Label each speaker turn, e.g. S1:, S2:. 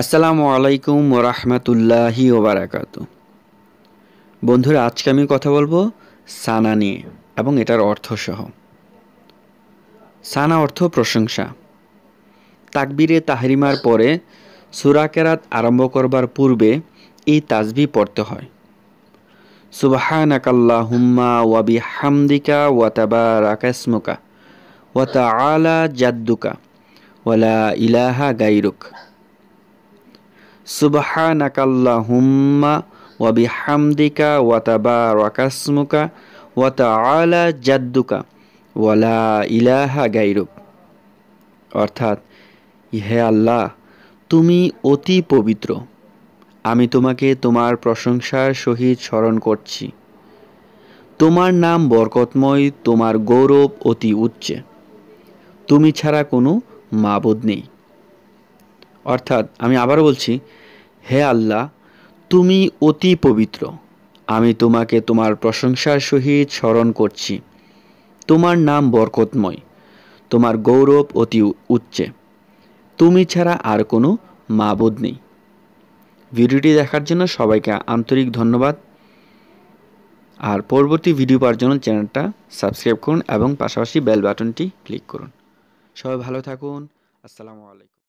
S1: আসসালামু আলাইকুম ওরহমতুল্লাহি ওবারাকাত বন্ধুরা, আজকে আমি কথা বলব সানা নিয়ে এবং এটার অর্থ সহ সানা অর্থ প্রশংসা। তাকবিরে তাহরিমার পরে সুরা কেরাত আরম্ভ করবার পূর্বে এই তাজবি পড়তে হয়। সুবাহানাকাল্লাহুম্মা ওয়াবি হামদিকা ওয়াতাবা রাকাসমুকা ওয়াতা আলা জাদ্দুকা ওয়ালা ইলাহা গাইরুক সুবহানাকাল্লাহুম্মা ওয়া বিহামদিকা ওয়া তাবারাকাসমুকা ওয়া তাআলা জাদ্দুকা ওয়ালা ইলাহা গাইরুক। অর্থাৎ, হে আল্লাহ, তুমি অতি পবিত্র। আমি তোমাকে তোমার প্রশংসার সহিত স্মরণ করছি। তোমার নাম বরকতময়, তোমার গৌরব অতি উচ্চে। তুমি ছাড়া কোনো মাবুদ নেই। অর্থাৎ আমি আবারও বলছি, হে আল্লাহ, তুমি অতি পবিত্র। আমি তোমাকে তোমার প্রশংসার সহিত স্মরণ করছি। তোমার নাম বরকতময়। তোমার গৌরব অতি উচ্চে। তুমি ছাড়া আর কোনো মাবুদ নেই। ভিডিওটি দেখার জন্য সবাইকে আন্তরিক ধন্যবাদ। আর পরবর্তী ভিডিও পাওয়ার জন্য চ্যানেলটা সাবস্ক্রাইব করুন এবং পাশাপাশি বেল বাটনটি ক্লিক করুন। সবাই ভালো থাকুন। আসসালামু আলাইকুম।